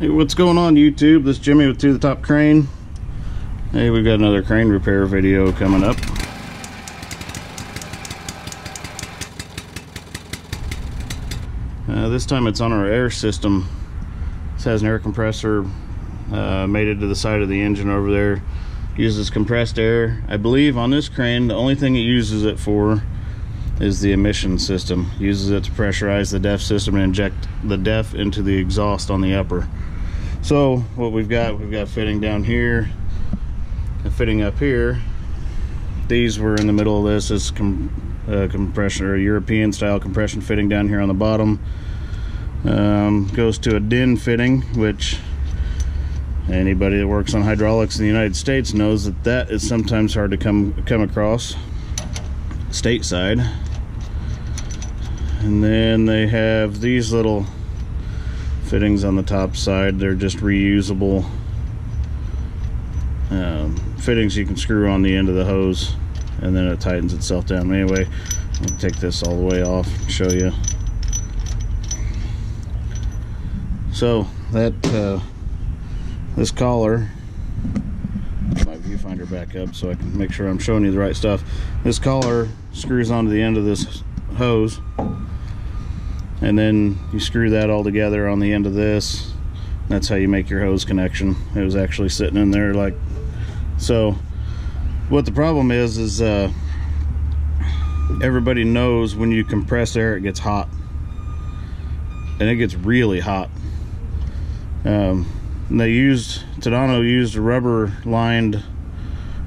Hey, what's going on YouTube? This is Jimmy with To The Top Crane. Hey, we've got another crane repair video coming up. Uh, this time it's on our air system. This has an air compressor uh, mated to the side of the engine over there. Uses compressed air. I believe on this crane, the only thing it uses it for is the emission system. Uses it to pressurize the DEF system and inject the DEF into the exhaust on the upper. So what we've got, we've got fitting down here, a fitting up here. These were in the middle of this. This com uh, compression or European style compression fitting down here on the bottom. Um, goes to a DIN fitting, which anybody that works on hydraulics in the United States knows that that is sometimes hard to come come across stateside and then they have these little fittings on the top side they're just reusable um, fittings you can screw on the end of the hose and then it tightens itself down. Anyway I'll take this all the way off and show you. So that uh, this collar my viewfinder back up so I can make sure I'm showing you the right stuff. This collar screws onto the end of this hose and then you screw that all together on the end of this. That's how you make your hose connection. It was actually sitting in there like so what the problem is is uh, everybody knows when you compress air it gets hot. And it gets really hot. Um, they used Tadano used a rubber lined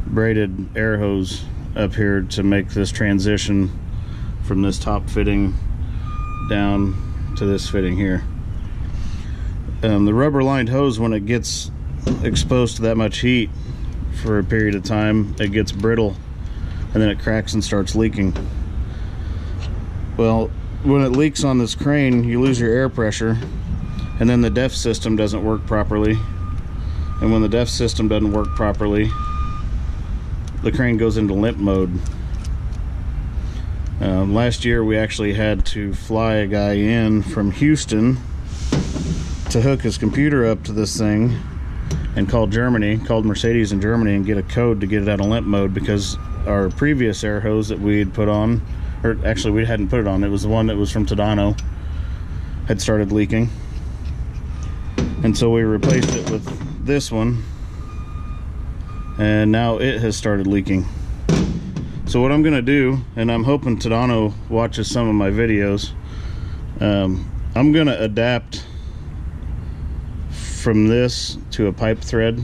braided air hose up here to make this transition from this top fitting down to this fitting here. Um, the rubber lined hose, when it gets exposed to that much heat for a period of time, it gets brittle and then it cracks and starts leaking. Well, when it leaks on this crane, you lose your air pressure and then the DEF system doesn't work properly. And when the DEF system doesn't work properly, the crane goes into limp mode. Um, last year we actually had to fly a guy in from Houston to hook his computer up to this thing and call Germany, called Mercedes in Germany and get a code to get it out of limp mode because our previous air hose that we had put on, or actually we hadn't put it on, it was the one that was from Tadano, had started leaking. And so we replaced it with this one and now it has started leaking. So what I'm gonna do, and I'm hoping Tadano watches some of my videos, um, I'm gonna adapt from this to a pipe thread,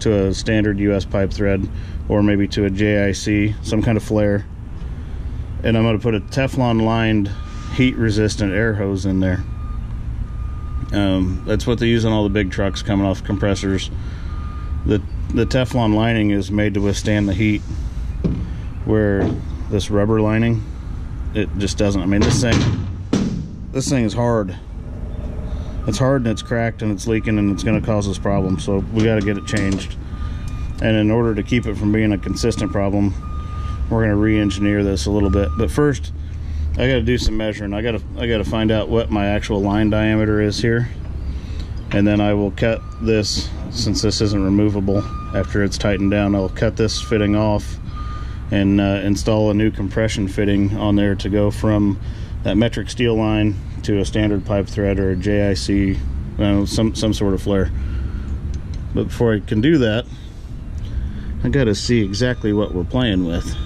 to a standard US pipe thread, or maybe to a JIC, some kind of flare. And I'm gonna put a Teflon lined heat resistant air hose in there. Um, that's what they use on all the big trucks coming off compressors. The the Teflon lining is made to withstand the heat where this rubber lining it just doesn't I mean this thing this thing is hard. It's hard and it's cracked and it's leaking and it's going to cause us problems so we got to get it changed. And in order to keep it from being a consistent problem we're going to re-engineer this a little bit. But first I got to do some measuring. I got to I got to find out what my actual line diameter is here. And then I will cut this since this isn't removable after it's tightened down I'll cut this fitting off and uh, install a new compression fitting on there to go from that metric steel line to a standard pipe thread or a JIC know, some some sort of flare but before I can do that I got to see exactly what we're playing with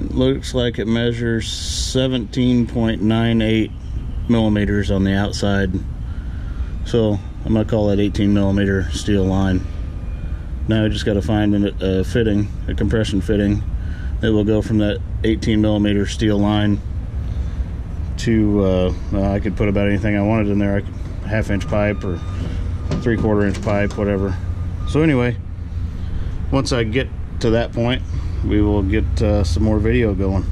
It looks like it measures 17.98 millimeters on the outside. So I'm gonna call that 18 millimeter steel line. Now I just got to find a, fitting, a compression fitting that will go from that 18 millimeter steel line to, uh, I could put about anything I wanted in there. I could half inch pipe or three quarter inch pipe, whatever. So anyway, once I get to that point, we will get uh, some more video going.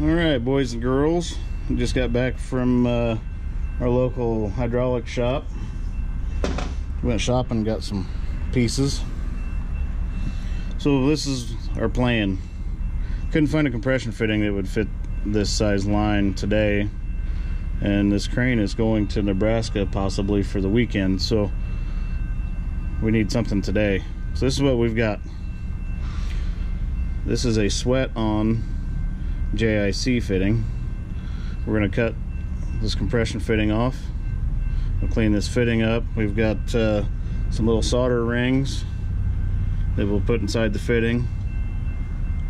All right, boys and girls, just got back from uh, our local hydraulic shop. Went shopping, got some pieces. So this is our plan. couldn't find a compression fitting that would fit this size line today and this crane is going to Nebraska possibly for the weekend so we need something today so this is what we've got this is a sweat on JIC fitting we're going to cut this compression fitting off. We'll clean this fitting up. We've got uh, some little solder rings that we'll put inside the fitting.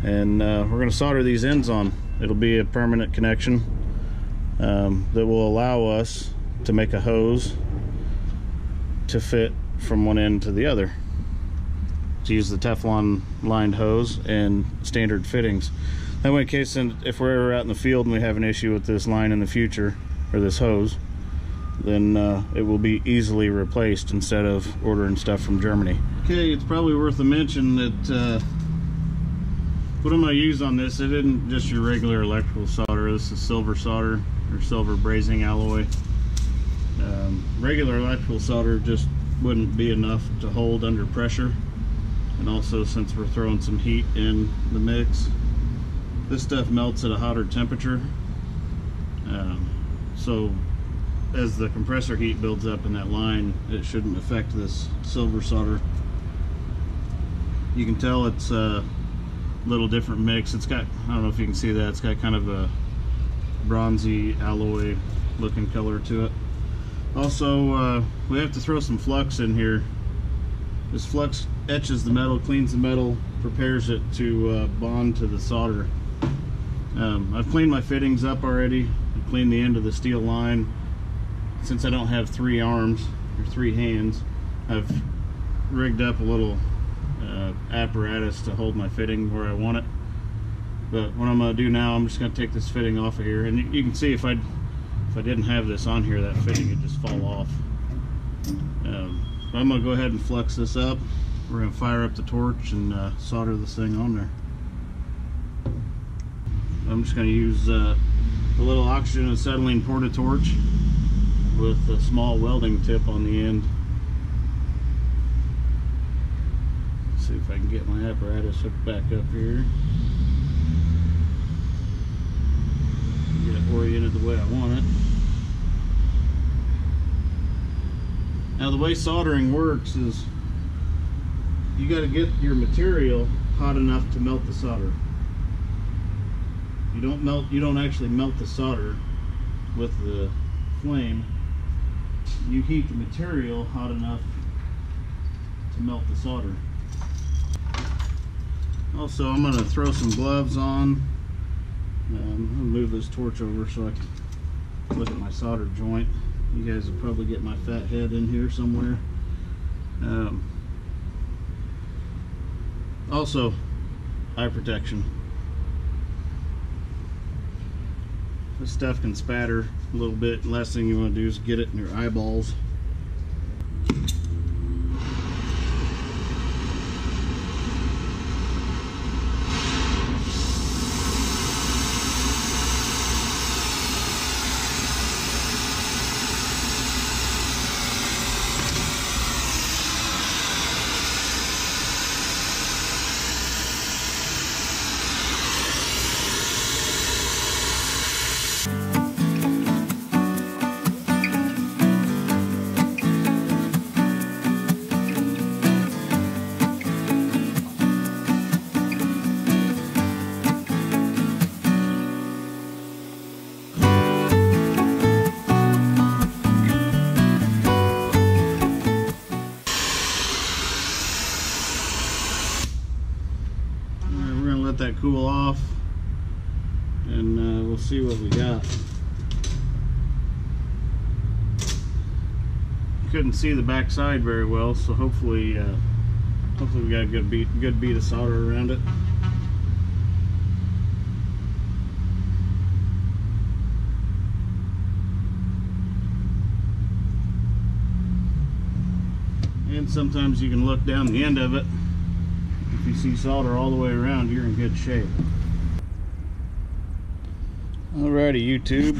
And uh, we're going to solder these ends on. It'll be a permanent connection um, that will allow us to make a hose to fit from one end to the other. To use the Teflon lined hose and standard fittings that way in case if we're ever out in the field and we have an issue with this line in the future or this hose then uh, it will be easily replaced instead of ordering stuff from Germany. Okay, it's probably worth a mention that uh, what I'm going to use on this, it isn't just your regular electrical solder. This is silver solder or silver brazing alloy. Um, regular electrical solder just wouldn't be enough to hold under pressure. And also since we're throwing some heat in the mix, this stuff melts at a hotter temperature. Um, so as the compressor heat builds up in that line, it shouldn't affect this silver solder. You can tell it's a little different mix. It's got, I don't know if you can see that, it's got kind of a bronzy alloy looking color to it. Also, uh, we have to throw some flux in here. This flux etches the metal, cleans the metal, prepares it to uh, bond to the solder. Um, I've cleaned my fittings up already. I cleaned the end of the steel line since I don't have three arms or three hands, I've rigged up a little uh, apparatus to hold my fitting where I want it. But what I'm going to do now, I'm just going to take this fitting off of here. And you, can see if I if I didn't have this on here, that fitting would just fall off. Um, I'm going to go ahead and flux this up. We're going to fire up the torch and uh, solder this thing on there. I'm just going to use uh, a little oxygen acetylene porta-torch with a small welding tip on the end. Let's see if I can get my apparatus hooked back up here. Get it oriented the way I want it. Now the way soldering works is you got to get your material hot enough to melt the solder. You don't melt you don't actually melt the solder with the flame you heat the material hot enough to melt the solder. Also, I'm going to throw some gloves on. Um, I'm to move this torch over so I can look at my solder joint. You guys will probably get my fat head in here somewhere. Um, also, eye protection. This stuff can spatter a little bit. Last thing you want to do is get it in your eyeballs. See what we got. Couldn't see the back side very well, so hopefully uh, hopefully we got a good beat good bead of solder around it. And sometimes you can look down the end of it if you see solder all the way around, you're in good shape. Alrighty, YouTube.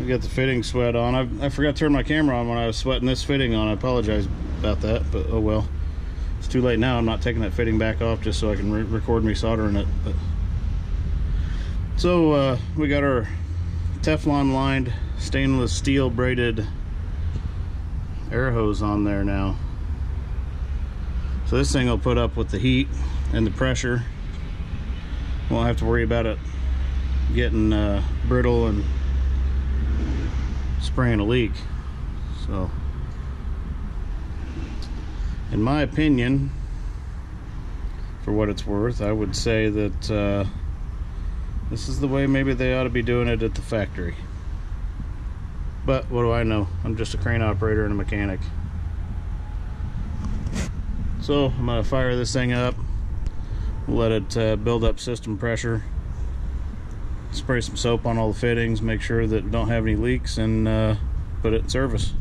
I got the fitting sweat on. I, I forgot to turn my camera on when I was sweating this fitting on. I apologize about that, but oh well. it's too late now. I'm not taking that fitting back off just so I can re record me soldering it. But. So uh, we got our Teflon lined stainless steel braided air hose on there now. So this thing will put up with the heat and the pressure. Won't have to worry about it getting uh, brittle and spraying a leak. So, in my opinion, for what it's worth, I would say that uh, this is the way maybe they ought to be doing it at the factory. But what do I know? I'm just a crane operator and a mechanic. So I'm gonna fire this thing up, let it uh, build up system pressure, spray some soap on all the fittings, make sure that don't have any leaks, and uh, put it in service.